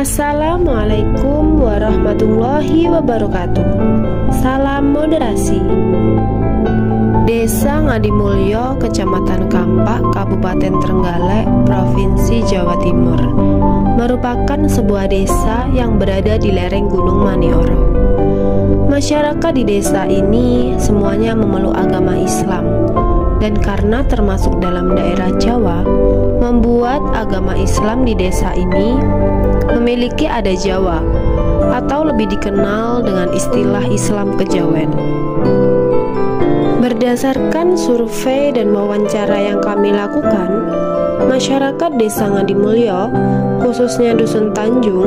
Assalamualaikum warahmatullahi wabarakatuh. Salam moderasi. Desa Ngadimulyo, Kecamatan Kampak, Kabupaten Trenggalek, Provinsi Jawa Timur, merupakan sebuah desa yang berada di lereng Gunung Manioro. Masyarakat di desa ini semuanya memeluk agama Islam, dan karena termasuk dalam daerah Jawa, membuat agama Islam di desa ini memiliki ada Jawa atau lebih dikenal dengan istilah Islam Kejawen. Berdasarkan survei dan wawancara yang kami lakukan, masyarakat Desa Ngadimulyo, khususnya Dusun Tanjung,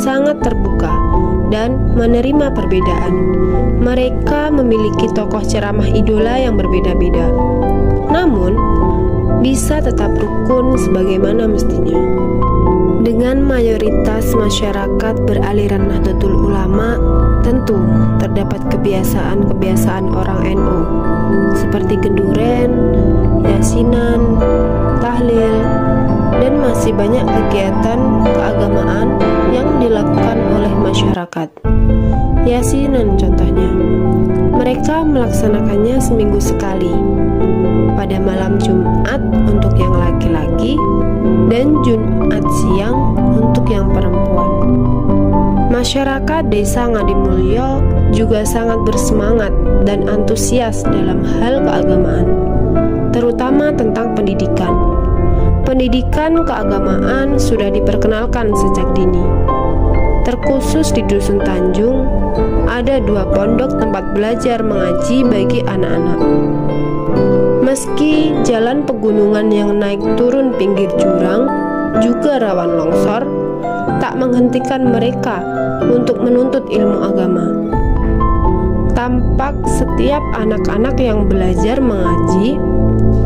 sangat terbuka dan menerima perbedaan. Mereka memiliki tokoh ceramah idola yang berbeda-beda. Namun, bisa tetap rukun sebagaimana mestinya. Dengan mayoritas masyarakat beraliran Nahdlatul Ulama, tentu terdapat kebiasaan-kebiasaan orang NU seperti genduren, yasinan, tahlil, dan masih banyak kegiatan keagamaan yang dilakukan oleh masyarakat. Yasinan contohnya. Mereka melaksanakannya seminggu sekali pada malam Jumat untuk yang laki-laki dan Jumat siang untuk yang perempuan. Masyarakat Desa Ngadimulyo juga sangat bersemangat dan antusias dalam hal keagamaan, terutama tentang pendidikan. Pendidikan keagamaan sudah diperkenalkan sejak dini. Terkhusus di Dusun Tanjung, ada dua pondok tempat belajar mengaji bagi anak-anak. Meski jalan pegunungan yang naik turun pinggir jurang juga rawan longsor, tak menghentikan mereka untuk menuntut ilmu agama. Tampak setiap anak-anak yang belajar mengaji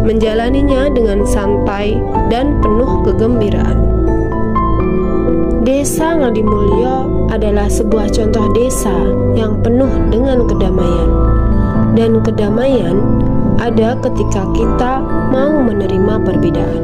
menjalaninya dengan santai dan penuh kegembiraan. Desa Ngadimulyo adalah sebuah contoh desa yang penuh dengan kedamaian. Dan kedamaian ada ketika kita mau menerima perbedaan.